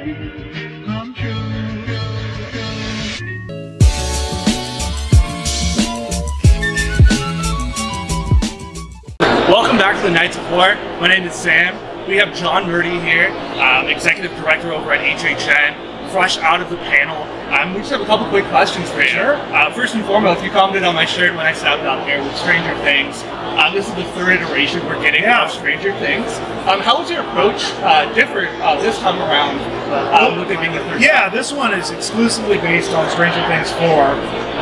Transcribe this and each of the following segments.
Welcome back to the Nights of Horror. My name is Sam. We have John Murdy here, um, executive director over at HHN, fresh out of the panel. Um, we just have a couple quick questions for you. Sure. Uh, first and foremost, you commented on my shirt when I stepped up here with Stranger Things. Um, this is the third iteration we're getting Yeah. of Stranger Things. Um, how was your approach uh, different uh, this time around um, with it being the third? Yeah, this one is exclusively based on Stranger Things 4.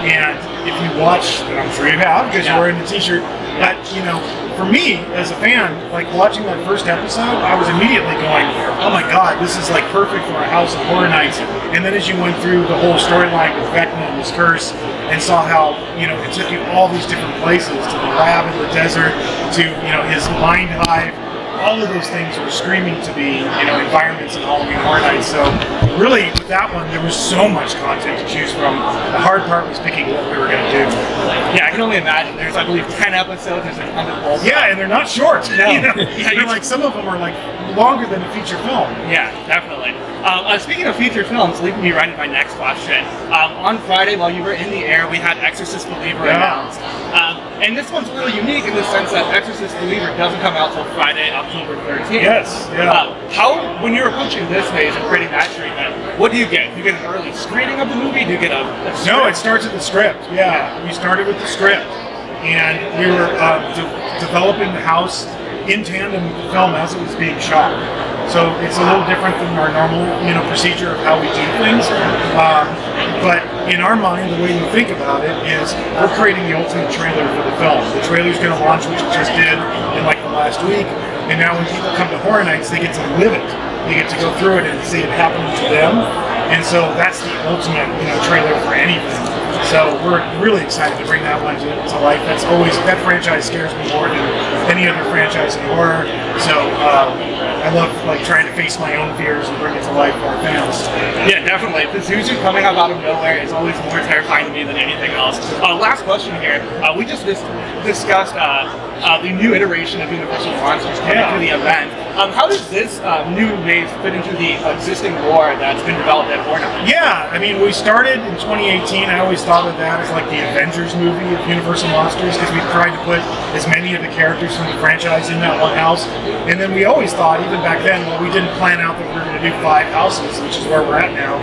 And if you watch, and I'm sure you have because Yeah. you're wearing the t-shirt, but you know, for me as a fan, like watching that first episode, I was immediately going, oh my god, this is like perfect for a House of Horror Nights. And then as you went through the whole storyline with Vecna and his curse and saw how, you know, it took you all these different places to the lab in the desert, to, you know, his mind hive, all of those things were screaming to be, you know, environments in Halloween Horror Nights. So really, with that one, there was so much content to choose from. The hard part was picking what we were going to do. Yeah, I can only imagine. There's, I believe, 10 episodes. There's a ton of bull. Yeah, and they're not short. No. You know? Yeah, they're like some of them are like longer than a feature film. Yeah, definitely. Um, uh, speaking of feature films, leading me right into my next question. Um, on Friday, while you were in the air, we had Exorcist Believer Yeah. announced. Um, and this one's really unique in the sense that Exorcist Believer doesn't come out till Friday, October 13th. Yes, yeah. Uh, how, when you're approaching this phase and creating that treatment, what do you get? Do you get an early screening of the movie? Do you get a, a No, it starts at the script. Yeah, we started with the script, and we were uh, de- developing the house in tandem with the film as it was being shot. So it's a little different than our normal, you know, procedure of how we do things. But in our mind, the way we think about it is we're creating the ultimate trailer for the film. The trailer's going to launch, which it just did in like the last week, and now when people come to Horror Nights, they get to live it. They get to go through it and see it happening to them. And so that's the ultimate, you know, trailer for anything. So we're really excited to bring that one to, to life. That's always that franchise scares me more than any other franchise in horror. So um, I love like trying to face my own fears and bring it to life for our fans. Yeah, definitely. Pazuzu coming up out of nowhere is always more terrifying to me than anything else. Uh, last question here. Uh, we just dis- discussed uh, uh, the new iteration of Universal Monsters coming Yeah. to the event. Um, how does this uh, new wave fit into the existing lore that's been developed at Warner? Yeah, I mean, we started in 2018. I always thought of that as like the Avengers movie of Universal Monsters because we tried to put as many of the characters from the franchise in that one house. And then we always thought, even back then, well, we didn't plan out that we were going to do five houses, which is where we're at now.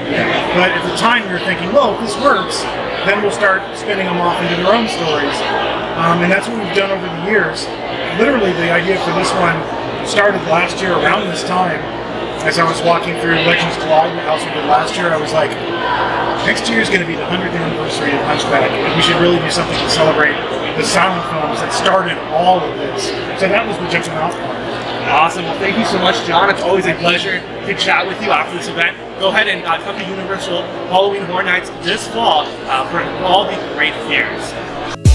But at the time, we were thinking, well, if this works, then we'll start spinning them off into their own stories. Um, and that's what we've done over the years. Literally, the idea for this one started last year around this time as I was walking through Legends Collide, the house we did last year, I was like, next year is going to be the 100th anniversary of Hunchback, and we should really do something to celebrate the silent films that started all of this. So that was the Off part. Awesome. Well, thank you so much, John. It's always a pleasure to chat with you after this event. Go ahead and uh, come to Universal Halloween Horror Nights this fall uh, for all the great fears.